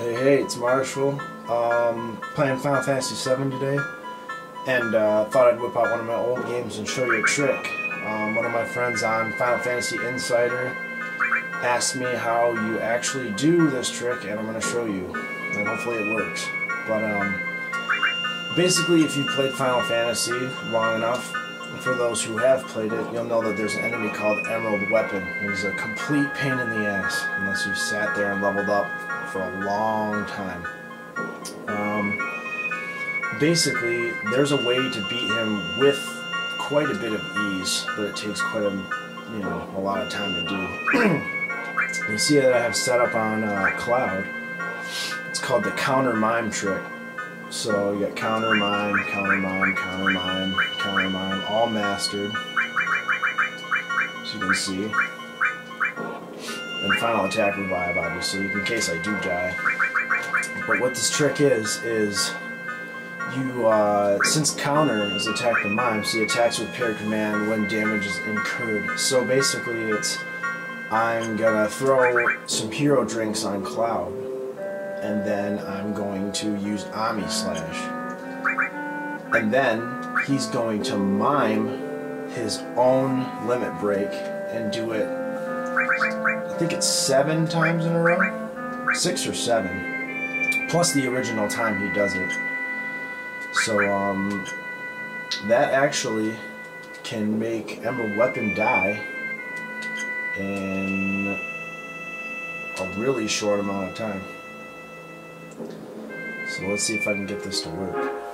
Hey, hey, it's Marshall. Um, playing Final Fantasy VII today, and uh, thought I'd whip out one of my old games and show you a trick. Um, one of my friends on Final Fantasy Insider asked me how you actually do this trick, and I'm going to show you, and hopefully it works. But um, basically, if you've played Final Fantasy long enough, for those who have played it, you'll know that there's an enemy called Emerald Weapon. He's a complete pain in the ass, unless you've sat there and leveled up for a long time. Um, basically, there's a way to beat him with quite a bit of ease, but it takes quite a, you know, a lot of time to do. you see that I have set up on uh, Cloud. It's called the counter mime trick. So you got counter mime, counter mime, counter mime, counter mime, all mastered. As you can see. And final attack revive, obviously, in case I do die. But what this trick is, is you, uh, since counter is attack the mime, so he attacks with parry command when damage is incurred. So basically it's, I'm gonna throw some hero drinks on Cloud, and then I'm going to use Omni Slash. And then he's going to mime his own limit break and do it I think it's seven times in a row? Six or seven. Plus the original time he does it. So, um, that actually can make Emerald Weapon die in a really short amount of time. So let's see if I can get this to work.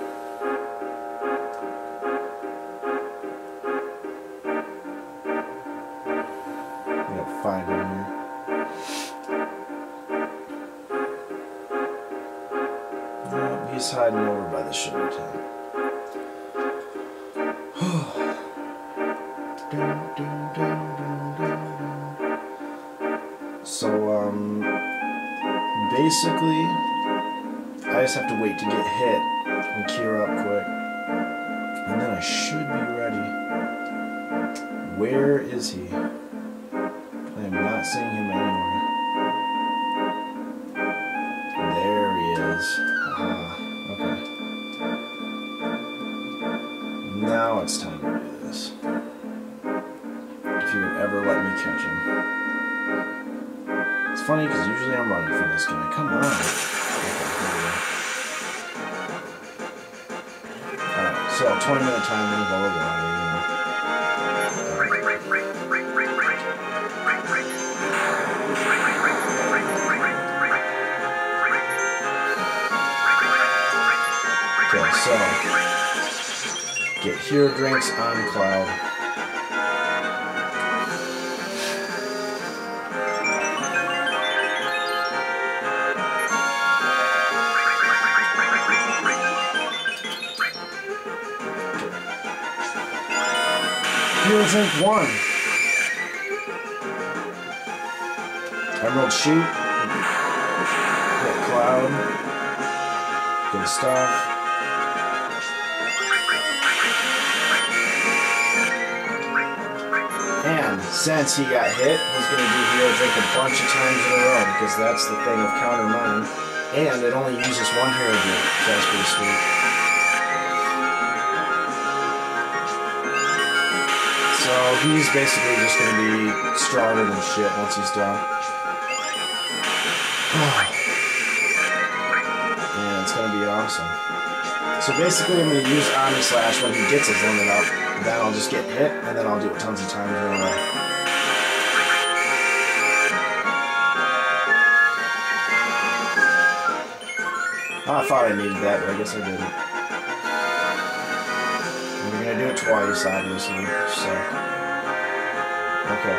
So, um, basically, I just have to wait to get hit and cure up quick. And then I should be ready. Where is he? I am not seeing him anywhere. There he is. Ah, okay. Now it's time to do this. If you would ever let me catch him. It's funny because usually I'm running from this guy. Come on. Alright, so 20 minute timer, blah blah blah. Okay, so get hero drinks on cloud. Drink one. Emerald shoot. Get cloud. Good stuff. And since he got hit, he's going to do hero drink a bunch of times in a row because that's the thing of counter mime. And it only uses one hero drink, so that's pretty sweet. So he's basically just going to be stronger than shit once he's done. and it's going to be awesome. So basically I'm going to use Omni Slash when he gets his limit up. Then I'll just get hit, and then I'll do it tons of times in a row. Ah, I thought I needed that, but I guess I didn't. Do it twice, obviously, so... Okay.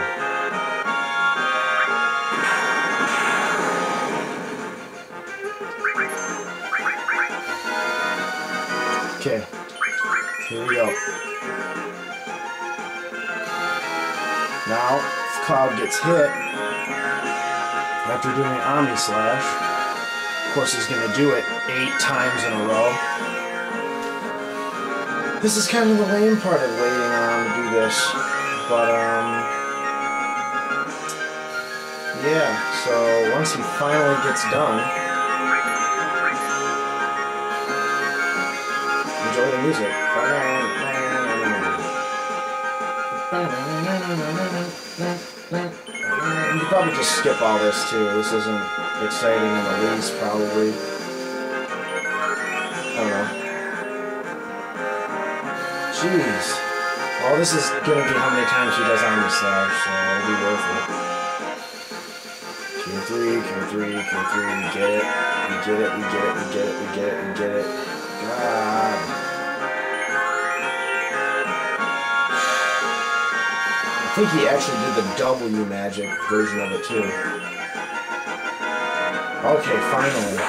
Okay, here we go. Now, if Cloud gets hit, after doing Omni Slash, of course he's going to do it eight times in a row. This is kind of the lame part of waiting around to do this, but, um... Yeah, so once he finally gets done, enjoy the music. You could probably just skip all this too. This isn't exciting in the least, probably. I don't know. Jeez. Well, this is gonna be how many times she does Omni Slash, so it'll be worth it. Cure 3, Q3, Cure 3, we get it. We get it, we get it, we get it, we get it, we get it. God. I think he actually did the W magic version of it too. Okay, finally.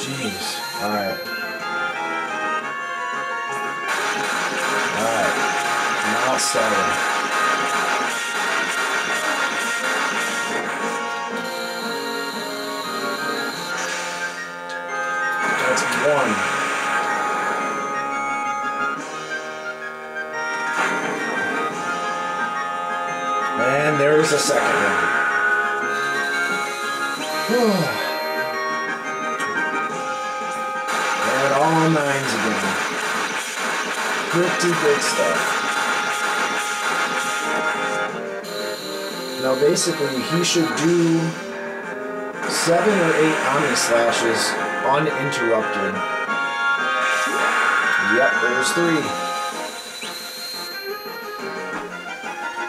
Jeez. Alright. Starting. That's one. And there's a second one. and all nines again. Pretty good stuff. Now basically he should do seven or eight Omni Slashes uninterrupted. Yep, there's three.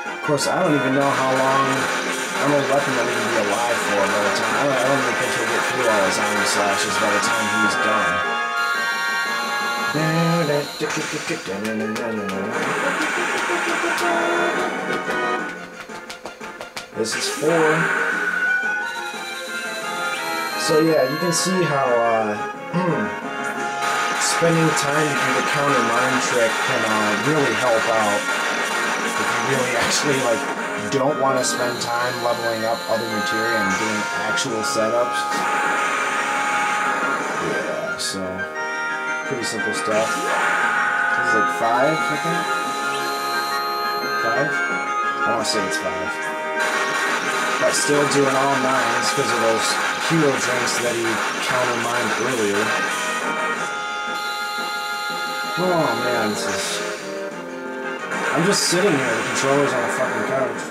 Of course, I don't even know how long I'm only reckon that we can be alive for by the time. I don't, I don't even think he'll get through all his Omni Slashes by the time he's done. This is four. So yeah, you can see how uh, spending time do the counter mime trick can uh, really help out if you really actually like don't want to spend time leveling up other materia and doing actual setups. Yeah, so pretty simple stuff. This is like five, I think. Five? I want to say it's five. But still doing all nines because of those hero drinks that he counter-mined earlier. Oh man, this is... I'm just sitting here, the controller's on a fucking couch.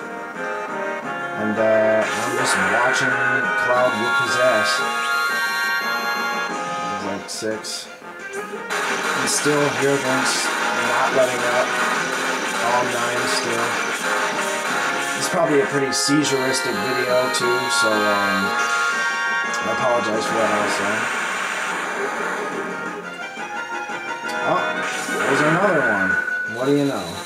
And uh, I'm just watching Cloud whip his ass. He's like six. He's still hero drinks, not letting up. All nines still. It's probably a pretty seizuristic video too, so um, I apologize for that also. Oh, there's another one. What do you know?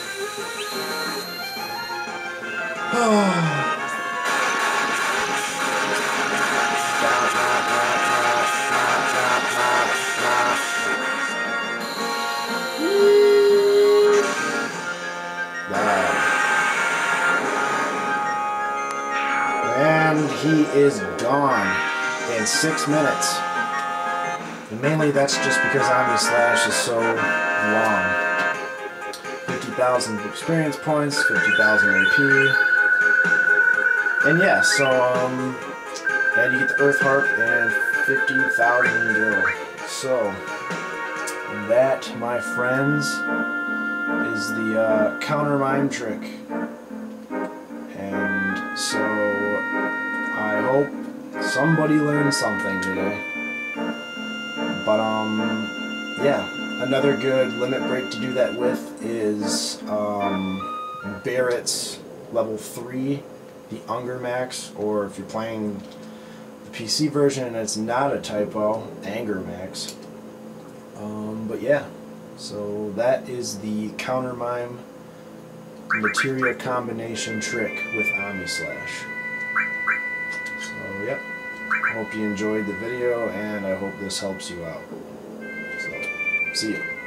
He is gone in six minutes. And mainly that's just because Omni Slash is so long. 50,000 experience points, 50,000 AP. And yeah, so, um, and you get the Earth Harp and 50,000 gil. So, that, my friends, is the uh, counter mime trick. And so, hope somebody learned something today. But, um, yeah, another good limit break to do that with is um, Barret's level 3, the Ungarmax, or if you're playing the PC version and it's not a typo, Anger Max. Um, but yeah, so that is the counter mime materia combination trick with Omni Slash. Yep, hope you enjoyed the video and I hope this helps you out. So, see you.